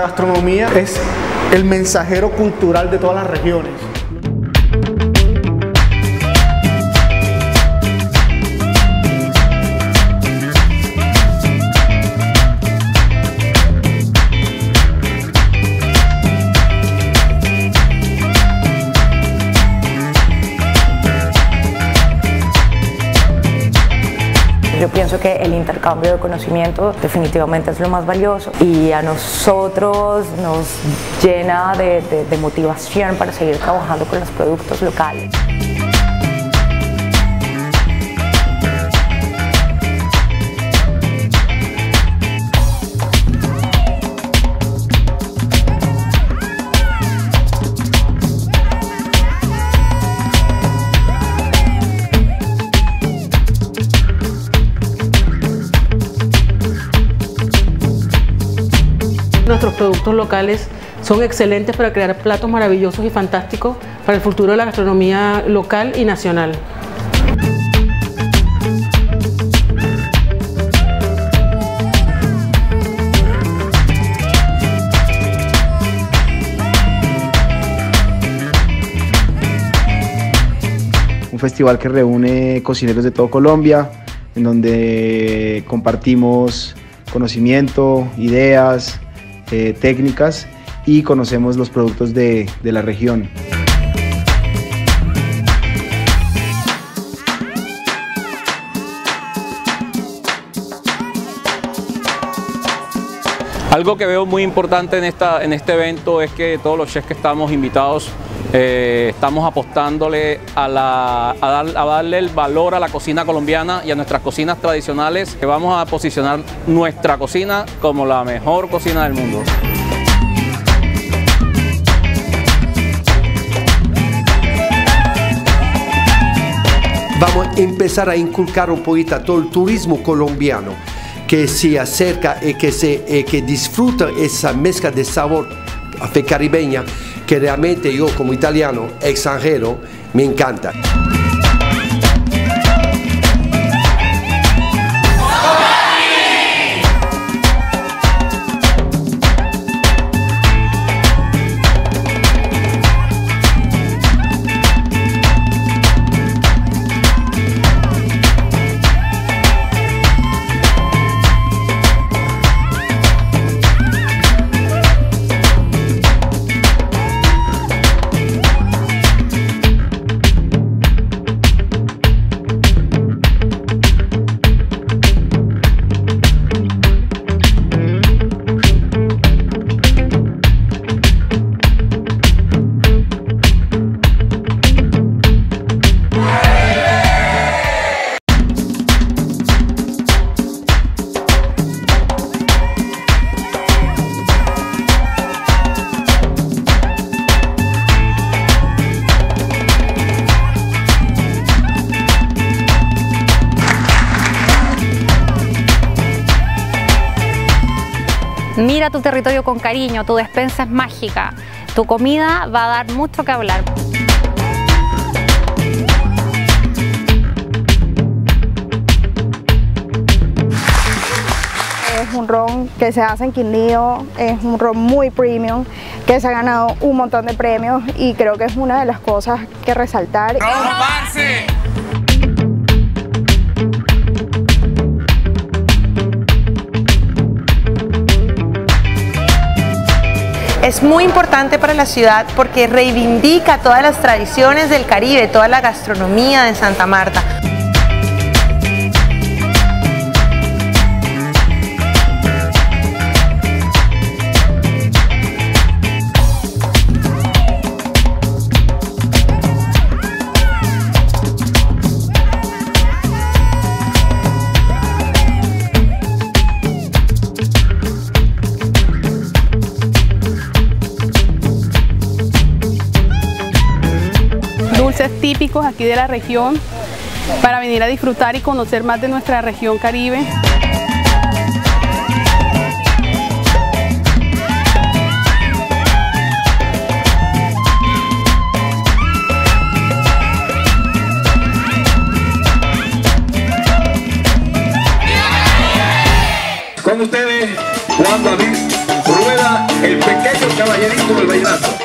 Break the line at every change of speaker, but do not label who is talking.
gastronomía es el mensajero cultural de todas las regiones.
Yo pienso que el intercambio de conocimiento definitivamente es lo más valioso y a nosotros nos llena de, motivación para seguir trabajando con los productos locales.
Nuestros productos locales son excelentes para crear platos maravillosos y fantásticos para el futuro de la gastronomía local y nacional.
Un festival que reúne cocineros de todo Colombia, en donde compartimos conocimiento, ideas, eh, técnicas y conocemos los productos de, de la región.
Algo que veo muy importante en, esta, en este evento es que todos los chefs que estamos invitados eh, estamos apostándole a, darle el valor a la cocina colombiana y a nuestras cocinas tradicionales, que vamos a posicionar nuestra cocina como la mejor cocina del mundo.
Vamos a empezar a inculcar un poquito todo el turismo colombiano que se acerca y que, disfruta esa mezcla de sabor caribeña que realmente yo como italiano extranjero me encanta.
Mira tu territorio con cariño, tu despensa es mágica, tu comida va a dar mucho que hablar.
Es un ron que se hace en Quindío, es un ron muy premium, que se ha ganado un montón de premios y creo que es una de las cosas que resaltar.
Es muy importante para la ciudad porque reivindica todas las tradiciones del Caribe, toda la gastronomía de Santa Marta.
Típicos aquí de la región para venir a disfrutar y conocer más de nuestra región caribe.
Con ustedes, Juan David Rueda, el pequeño. Vallenismo del vallenato.